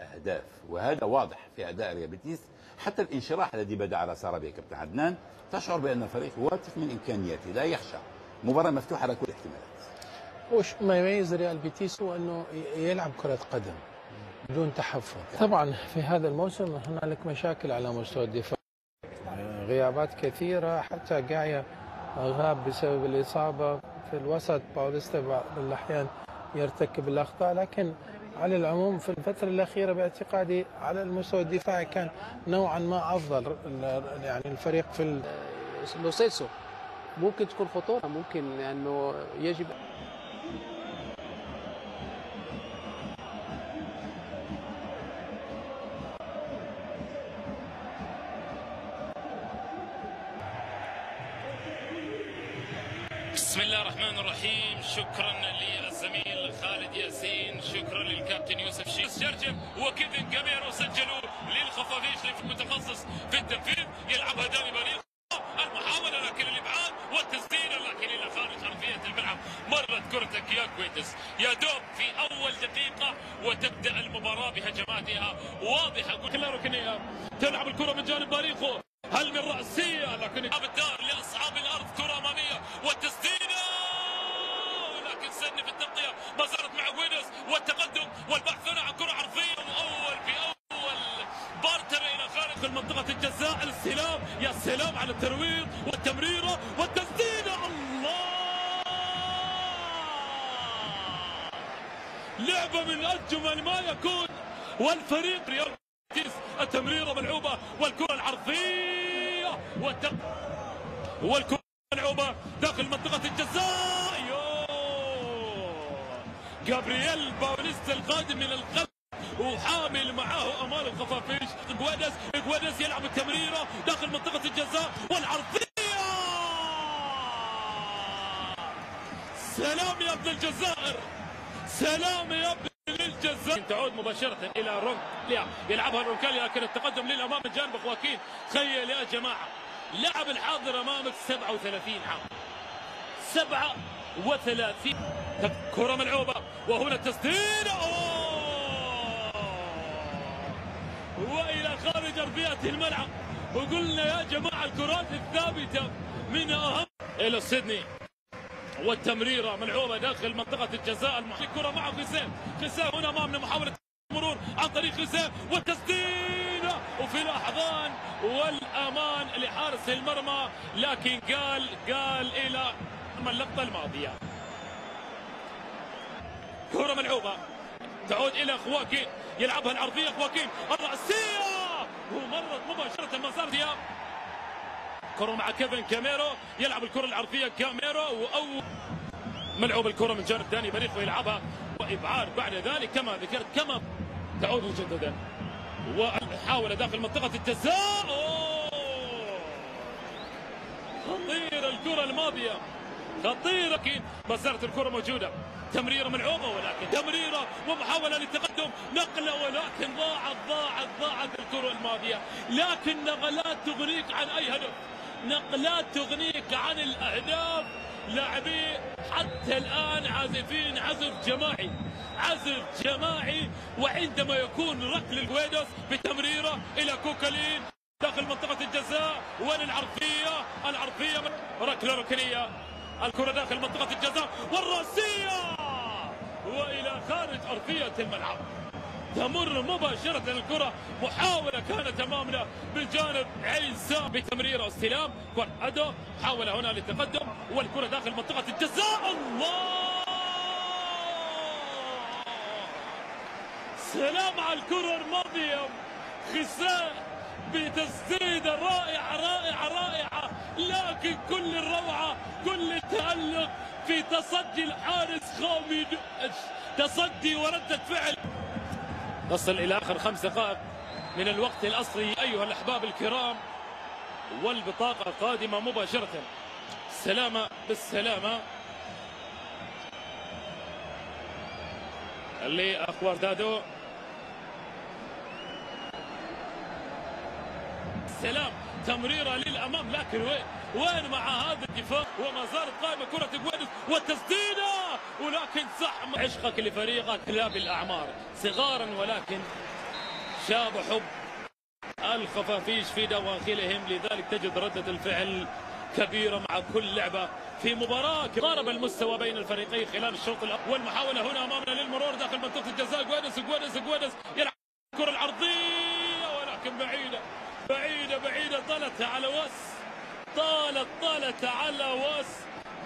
أهداف وهذا واضح في أداء ريال بيتيس. حتى الانشراح الذي بدأ على سارابيا كابتن عدنان تشعر بأن الفريق واثق من إمكانياته لا يخشى. مباراة مفتوحة على كل الاحتمالات. وش ما يميز ريال بيتيس هو أنه يلعب كرة قدم بدون تحفظ. طبعا في هذا الموسم هنالك مشاكل على مستوى الدفاع. غيابات كثيرة حتى غايا غاب بسبب الإصابة في الوسط. باوليستا بعض الاحيان يرتكب الأخطاء لكن على العموم في الفترة الأخيرة باعتقادي على المستوى الدفاعي كان نوعا ما أفضل يعني الفريق في ال... لو سيلسو ممكن تكون خطورة؟ ممكن لأنه يجب بسم الله الرحمن الرحيم. شكرا خالد ياسين شكرا للكابتن يوسف تشيس جرجم وكيفن جاميرو سجلوا للخفافيش المتخصص في التنفيذ. يلعبها داني بليغ المحاولة لكن الإبعاد والتسديدة لكن إلى خارج أرضية الملعب. مرت كرة يا كويتس يا دوب في أول دقيقة وتبدأ المباراة بهجماتها واضحة. كلها ركنية. تلعب الكرة من جانب باريخو هل من رأسية؟ لكن الدار لأصحاب الأرض كرة أمامية. والتسديدة والتقدم والبحث هنا عن كرة عرضية وأول في أول بارتر إلى خارج منطقة الجزاء. الاستلام يا سلام على الترويض والتمريرة والتسديدة الله! لعبة من أجمل ما يكون والفريق ريال بيتيس التمريرة ملعوبة والكرة العرضية والتق... والكرة ملعوبة داخل منطقة الجزاء. جابرييل باوليستا القادم من الخلف وحامل معاه أمان الخفافيش. جوادس جوادس يلعب التمريرة داخل منطقة الجزاء والعرضية! سلام يا ابن الجزائر! سلام يا ابن للجزائر تعود مباشرة إلى رونكليا يلعبها رونكليا لكن التقدم للأمام من جانب خواكين. تخيل يا جماعة. لاعب الحاضر أمامك 37 عام. 37 كرة ملعوبة وهنا التسديد وإلى خارج أرضية الملعب وقلنا يا جماعة الكرات الثابتة من أهم إلى سيدني. والتمريرة ملعوبة داخل منطقة الجزاء الكرة معه خسام. خسام هنا أمامنا محاولة مرور عن طريق خسام والتسديد! وفي الأحضان والأمان لحارس المرمى لكن قال قال إلى اللقطه الماضية. كرة ملعوبة. تعود إلى خواكين يلعبها العرضية خواكين الراسيه ومرت مباشرة مسار دياب كرة مع كيفن كاميرو يلعب الكرة العرضية كاميرو وأول ملعوب الكرة من جانب داني بريخ ويلعبها وإبعاد بعد ذلك كما ذكرت كما تعود مجددا. والمحاولة داخل منطقة الجزاء خطيرة الكرة الماضية. خطيرة زالت الكرة موجودة. تمريرة ملعوبة ولكن تمريرة ومحاولة للتقدم نقلة ولكن ضاعت ضاعت ضاعت الكرة الماضية. لكن نقلات تغنيك عن أي هدف. نقلات تغنيك عن الأهداف. لاعبي حتى الآن عازفين عزف جماعي. عزف جماعي وعندما يكون ركل الجويدوس بتمريرة إلى كوكالين داخل منطقة الجزاء وين العرضية العرضية ركلة ركنية. الكرة داخل منطقة الجزاء. والرأسية! وإلى خارج أرضية الملعب. تمر مباشرة الكرة محاولة كانت أمامنا بالجانب عيسى بتمرير استلام أدو حاول هنا للتقدم والكرة داخل منطقة الجزاء. الله! سلام على الكرة الماضية. خساء بتسديدة رائعة رائعة رائعة. لكن كل الروعة كل التألق في تصدي الحارس خامد تصدي وردة فعل. نصل إلى آخر خمس دقائق من الوقت الأصلي أيها الأحباب الكرام والبطاقة قادمة مباشرة. سلامة بالسلامة. لأخوار دادو. سلام. تمريرة للأمام لكن وين؟ وين مع هذا الدفاع؟ وما زالت قائمة كرة جوينس والتسديدة ولكن صح عشقك لفريقك لا بالأعمار. صغارا ولكن شاب حب. الخفافيش في دواخلهم. لذلك تجد ردة الفعل كبيرة مع كل لعبة في مباراة. ضارب المستوى بين الفريقين خلال الشوط الأول. والمحاولة هنا أمامنا للمرور داخل منطقة الجزاء. جوينس جوينس جوينس يلعب الكرة العرضية ولكن بعيدة بعيدة بعيدة. طالت على وس. طالت طالت على وس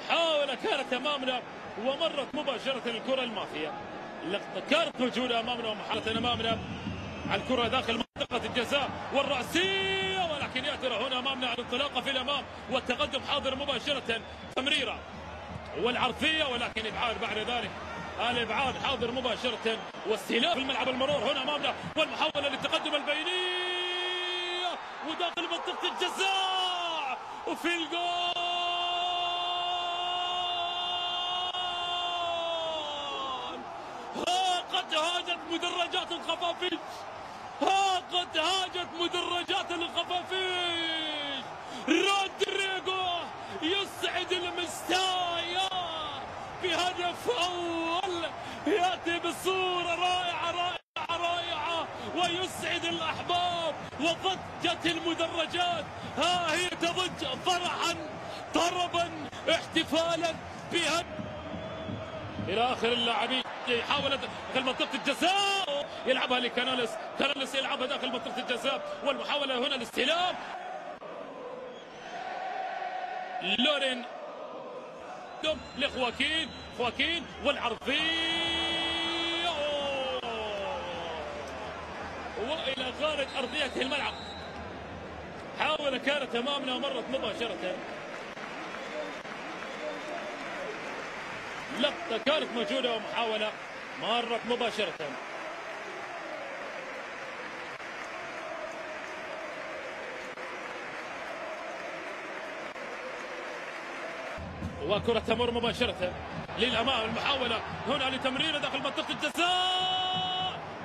حاول كانت أمامنا ومرت مباشرة الكرة المافية. اللقطة كانت موجودة أمامنا ومحاولة أمامنا. على الكرة داخل منطقة الجزاء والرأسية ولكن يأثر هنا أمامنا على الانطلاقة في الأمام. والتقدم حاضر مباشرة. تمريرة والعرضية ولكن إبعاد بعد ذلك. الإبعاد حاضر مباشرة. واستهلاك الملعب المرور هنا أمامنا. والمحاولة للتقدم البينية. وداخل منطقة الجزاء. وفي الجول ها قد هاجت مدرجات الخفافيش! ها قد هاجت مدرجات الخفافيش! رودريجو يسعد المستايا بهدف أول يأتي بصورة رائعة رائعة! ويسعد الأحباب وضجت المدرجات. ها هي تضج فرحا طربا احتفالا بهدف إلى آخر اللاعبين يحاول داخل منطقة الجزاء. يلعبها لكاناليس. كاناليس يلعبها داخل منطقة الجزاء. والمحاولة هنا الاستلام لورين. دم لخواكين. خواكين والعرضيه وإلى خارج ارضيه الملعب. حاول كانت أمامنا ومرت مباشرة. لقطة كانت موجودة ومحاولة مرت مباشرة. وكرة تمر مباشرة للأمام المحاولة هنا لتمرير داخل منطقة الجزاء.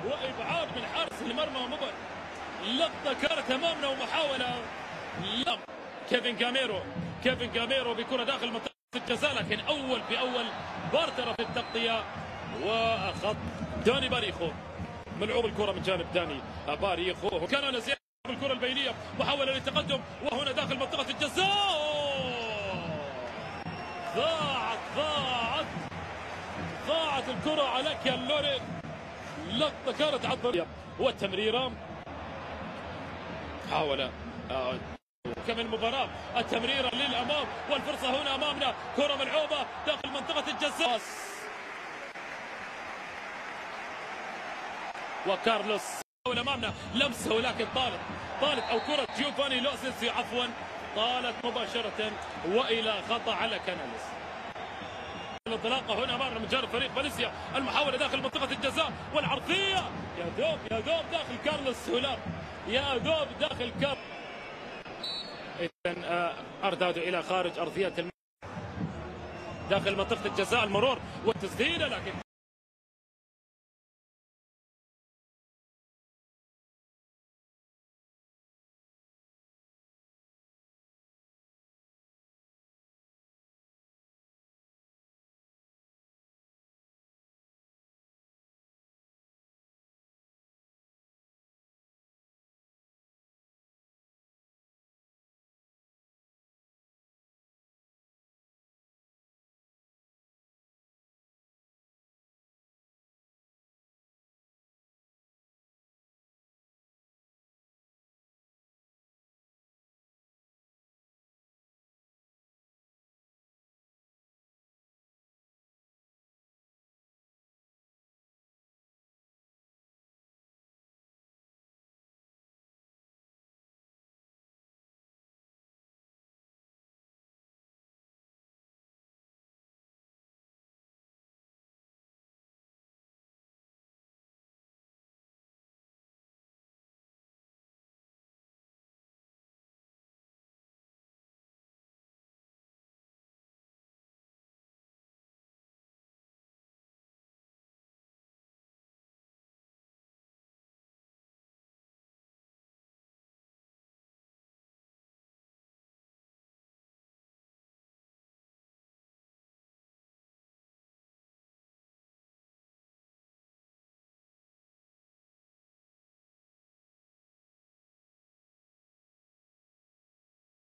وإبعاد من حارس المرمى مباشرة لقطة كانت أمامنا ومحاولة. لا. كيفن جاميرو كيفن جاميرو بكرة داخل منطقة الجزاء لكن أول بأول بارتر في التغطية. وأخذ داني باريخو. ملعوب الكرة من جانب داني باريخو. وكان نزيع الكرة البينية. محاولة للتقدم. وهنا داخل منطقة الجزاء. ضاعت ضاعت. ضاعت الكرة على كالورين لقطه كانت عضليه والتمريره حاول آه كم المباراة التمريرة للأمام والفرصة هنا أمامنا. كرة ملعوبة داخل منطقة الجزاء. وكارلوس أمامنا. لمسة ولكن طالت. طالت أو كرة. جيوفاني لوسيسي عفوا. طالت مباشرة وإلى خطأ على كاناليس. الانطلاقة. هنا أمامنا من جانب فريق فاليسيا المحاولة داخل منطقة الجزاء والعرضية. يا دوب يا دوب داخل كارلوس هولار. يا دوب داخل كارلوس اذا ارداد إلى خارج أرضية الم... داخل منطقة الجزاء المرور. والتسديده لكن